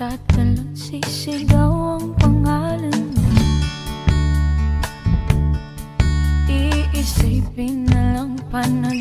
Tatalon, sisigaw ang pangalan mo. Iisipin na lang panaginip